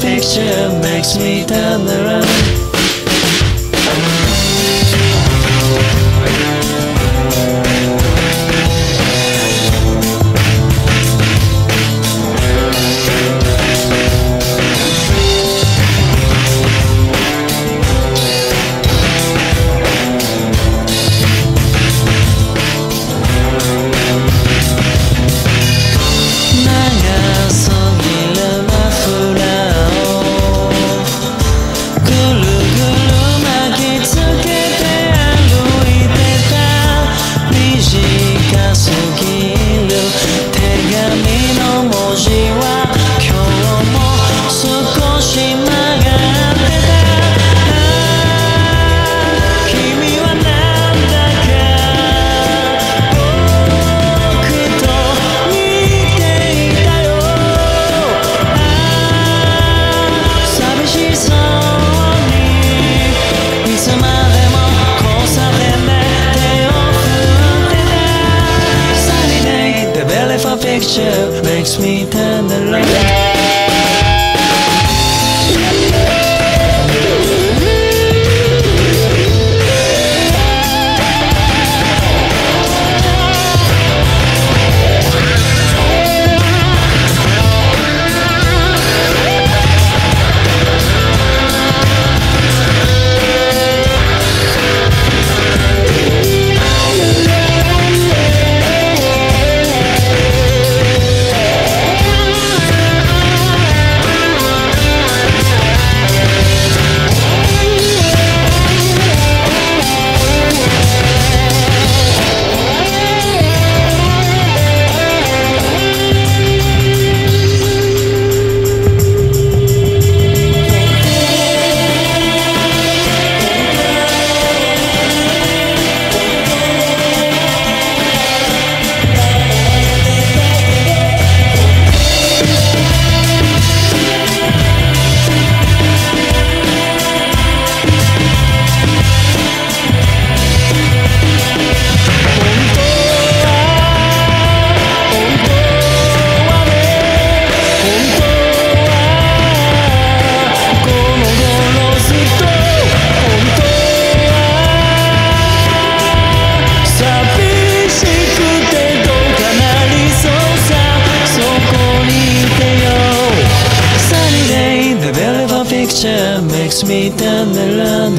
picture makes me turn around. Makes me turn the light pressure makes me tenderland.